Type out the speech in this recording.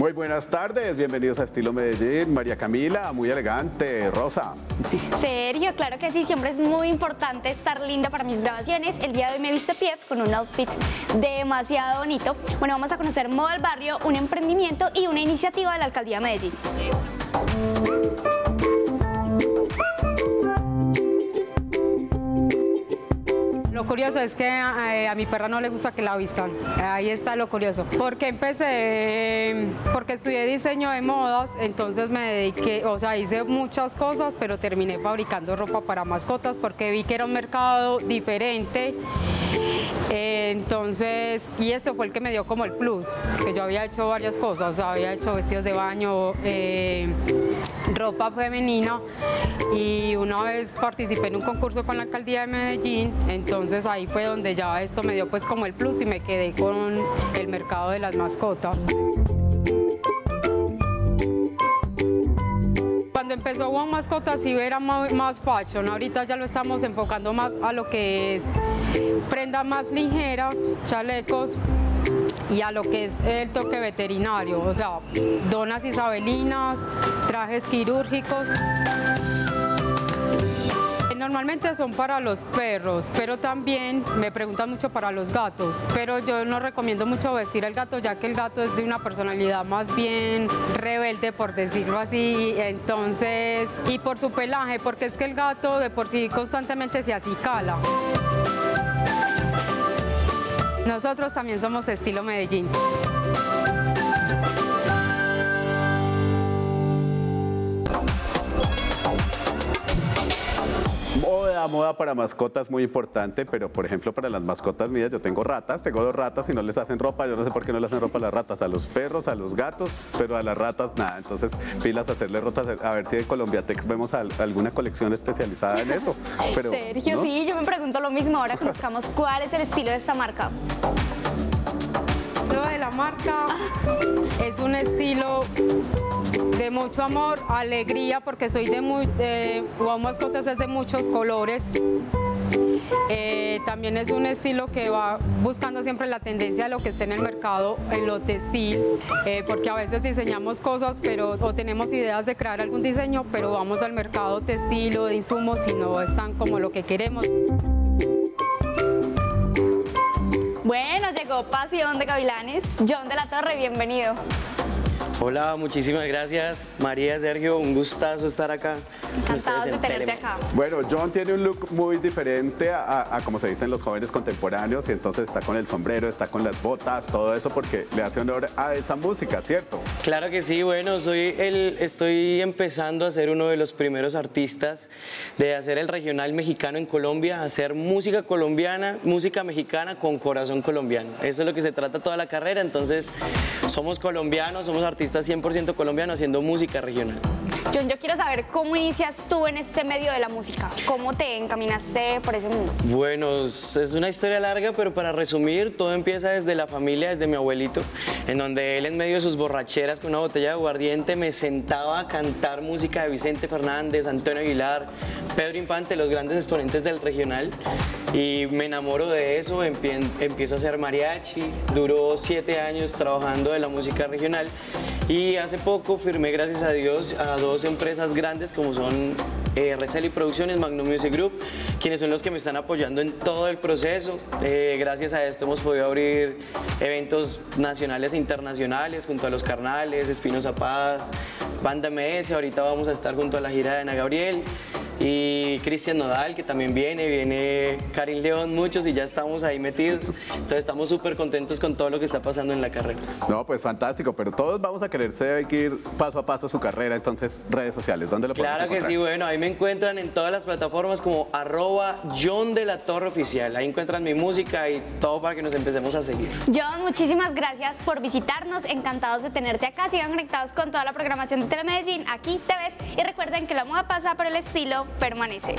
Muy buenas tardes, bienvenidos a Estilo Medellín. María Camila, muy elegante. Rosa. Sergio, claro que sí, siempre es muy importante estar linda para mis grabaciones. El día de hoy me viste Pief con un outfit demasiado bonito. Bueno, vamos a conocer Moda del Barrio, un emprendimiento y una iniciativa de la Alcaldía de Medellín. Lo curioso es que eh, a mi perra no le gusta que la vistan. Ahí está lo curioso. Porque empecé, porque estudié diseño de modas, entonces me dediqué, o sea, hice muchas cosas, pero terminé fabricando ropa para mascotas porque vi que era un mercado diferente. Entonces, y eso fue el que me dio como el plus, que yo había hecho varias cosas, había hecho vestidos de baño, eh, ropa femenina y una vez participé en un concurso con la alcaldía de Medellín, entonces ahí fue donde ya esto me dio pues como el plus y me quedé con el mercado de las mascotas. Cuando empezó One Mascotas sí era más fashion, ahorita ya lo estamos enfocando más a lo que es prendas más ligeras, chalecos, y a lo que es el toque veterinario, o sea, donas isabelinas, trajes quirúrgicos. Normalmente son para los perros, pero también me preguntan mucho para los gatos, pero yo no recomiendo mucho vestir al gato ya que el gato es de una personalidad más bien rebelde, por decirlo así, entonces, y por su pelaje, porque es que el gato de por sí constantemente se acicala. Nosotros también somos estilo Medellín. Moda, moda para mascotas muy importante, pero por ejemplo para las mascotas mías, yo tengo ratas, tengo dos ratas y no les hacen ropa, yo no sé por qué no le hacen ropa a las ratas, a los perros, a los gatos, pero a las ratas nada, entonces pilas a hacerle rotas, a ver si de Colombiatex vemos alguna colección especializada en eso. Pero, Sergio, sí, yo me pregunto lo mismo, ahora conozcamos cuál es el estilo de esta marca la marca es un estilo de mucho amor, alegría, porque soy de muy, de, Mascotas es de muchos colores. Eh, también es un estilo que va buscando siempre la tendencia de lo que esté en el mercado en lo textil, eh, porque a veces diseñamos cosas pero, o tenemos ideas de crear algún diseño, pero vamos al mercado textil o de insumos y no están como lo que queremos. Bueno, llegó Pasión de Gavilanes. John de la Torre, bienvenido. Hola, muchísimas gracias. María, Sergio, un gustazo estar acá. Encantados de tenerte acá. Bueno, John tiene un look muy diferente a, como se dicen los jóvenes contemporáneos y entonces está con el sombrero, está con las botas, todo eso porque le hace honor a esa música, ¿cierto? Claro que sí, bueno, soy el, estoy empezando a ser uno de los primeros artistas de hacer el regional mexicano en Colombia, hacer música colombiana, música mexicana con corazón colombiano. Eso es lo que se trata toda la carrera, entonces somos colombianos, somos artistas está 100% colombiano haciendo música regional. John, yo quiero saber cómo inicias tú en este medio de la música, cómo te encaminaste por ese mundo. Bueno, es una historia larga, pero para resumir, todo empieza desde la familia, desde mi abuelito, en donde él en medio de sus borracheras con una botella de aguardiente me sentaba a cantar música de Vicente Fernández, Antonio Aguilar, Pedro Infante, los grandes exponentes del regional, y me enamoro de eso, empiezo a hacer mariachi, duró siete años trabajando en la música regional y hace poco firmé, gracias a Dios, a dos empresas grandes como son eh, Reseli Producciones, Magnum Music Group, quienes son los que me están apoyando en todo el proceso. Eh, gracias a esto hemos podido abrir eventos nacionales e internacionales junto a los Carnales, Espinoza Paz, Banda MS, ahorita vamos a estar junto a la gira de Ana Gabriel y Cristian Nodal, que también viene, viene Karin León, muchos y ya estamos ahí metidos. Entonces estamos súper contentos con todo lo que está pasando en la carrera. No, pues fantástico, pero todos vamos a querer seguir paso a paso su carrera, entonces redes sociales, ¿dónde lo podemos Claro que sí, bueno, ahí me encuentran en todas las plataformas como arroba John de la Torre Oficial. Ahí encuentran mi música y todo para que nos empecemos a seguir. John, muchísimas gracias por visitarnos, encantados de tenerte acá. Sigan conectados con toda la programación de Telemedellín, aquí te ves y recuerden que la moda pasa por el estilo permanece.